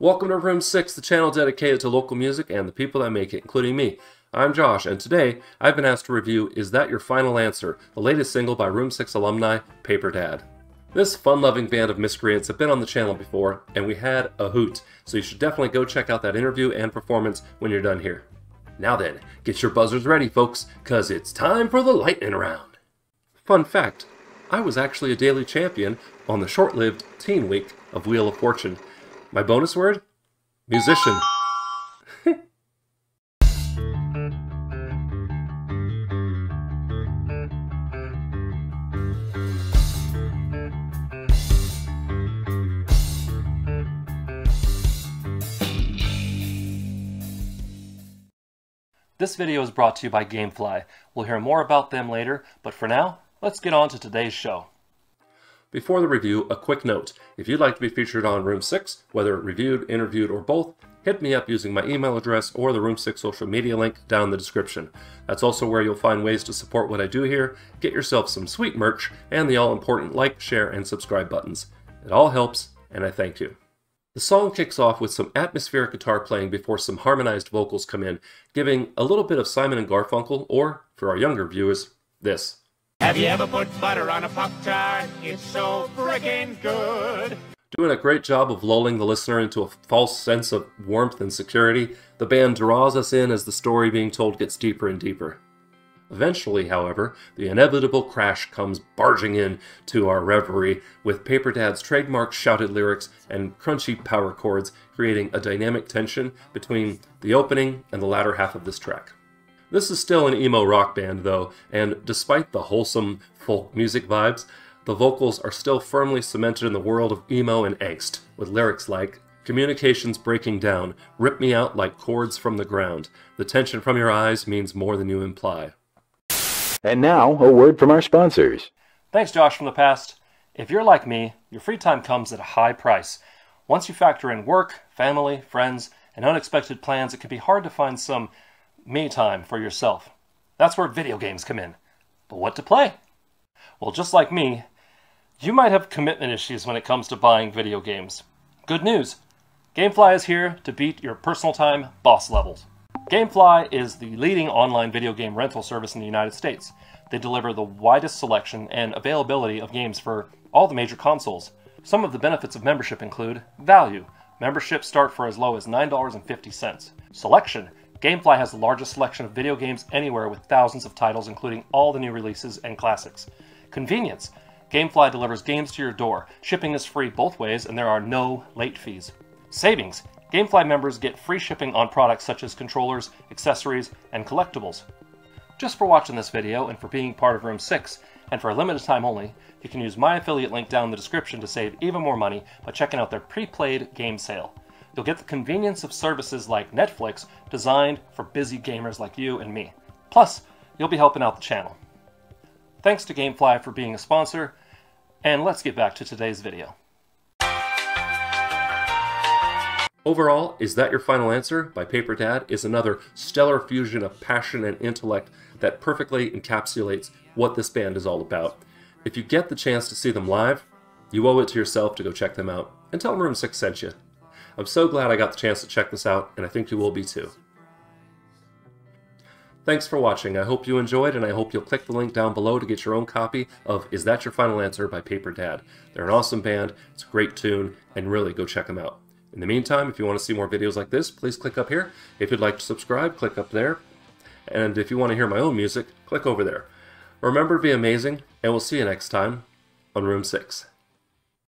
Welcome to Room 6, the channel dedicated to local music and the people that make it, including me. I'm Josh, and today I've been asked to review Is That Your Final Answer, the latest single by Room 6 alumni, Paper Dad. This fun-loving band of miscreants have been on the channel before, and we had a hoot, so you should definitely go check out that interview and performance when you're done here. Now then, get your buzzers ready, folks, cause it's time for the lightning round. Fun fact, I was actually a daily champion on the short-lived Teen Week of Wheel of Fortune. My bonus word? Musician. This video is brought to you by Gamefly. We'll hear more about them later, but for now, let's get on to today's show. Before the review, a quick note. If you'd like to be featured on Room 6, whether reviewed, interviewed, or both, hit me up using my email address or the Room 6 social media link down in the description. That's also where you'll find ways to support what I do here, get yourself some sweet merch, and the all-important like, share, and subscribe buttons. It all helps, and I thank you. The song kicks off with some atmospheric guitar playing before some harmonized vocals come in, giving a little bit of Simon and Garfunkel, or, for our younger viewers, this. Have you ever put butter on a Pop Tart? It's so frickin' good. Doing a great job of lulling the listener into a false sense of warmth and security, the band draws us in as the story being told gets deeper and deeper. Eventually, however, the inevitable crash comes barging in to our reverie with Paper Dad's trademark shouted lyrics and crunchy power chords creating a dynamic tension between the opening and the latter half of this track. This is still an emo rock band, though, and despite the wholesome folk music vibes, the vocals are still firmly cemented in the world of emo and angst, with lyrics like, Communications breaking down, rip me out like cords from the ground. The tension from your eyes means more than you imply. And now, a word from our sponsors. Thanks, Josh from the past. If you're like me, your free time comes at a high price. Once you factor in work, family, friends, and unexpected plans, it can be hard to find some me time for yourself. That's where video games come in. But what to play? Well, just like me, you might have commitment issues when it comes to buying video games. Good news! Gamefly is here to beat your personal time boss levels. Gamefly is the leading online video game rental service in the United States. They deliver the widest selection and availability of games for all the major consoles. Some of the benefits of membership include value. Memberships start for as low as $9.50. Selection. Gamefly has the largest selection of video games anywhere with thousands of titles, including all the new releases and classics. Convenience. Gamefly delivers games to your door. Shipping is free both ways, and there are no late fees. Savings. Gamefly members get free shipping on products such as controllers, accessories, and collectibles. Just for watching this video and for being part of Room 6, and for a limited time only, you can use my affiliate link down in the description to save even more money by checking out their pre-played game sale. You'll get the convenience of services like Netflix designed for busy gamers like you and me. Plus, you'll be helping out the channel. Thanks to Gamefly for being a sponsor, and let's get back to today's video. Overall, Is That Your Final Answer by Paper Dad is another stellar fusion of passion and intellect that perfectly encapsulates what this band is all about. If you get the chance to see them live, you owe it to yourself to go check them out and tell them Room 6 sent you. I'm so glad I got the chance to check this out, and I think you will be too. Thanks for watching. I hope you enjoyed, and I hope you'll click the link down below to get your own copy of Is That Your Final Answer by Paper Dad. They're an awesome band, it's a great tune, and really go check them out. In the meantime, if you want to see more videos like this, please click up here. If you'd like to subscribe, click up there. And if you want to hear my own music, click over there. Remember to be amazing, and we'll see you next time on Room 6.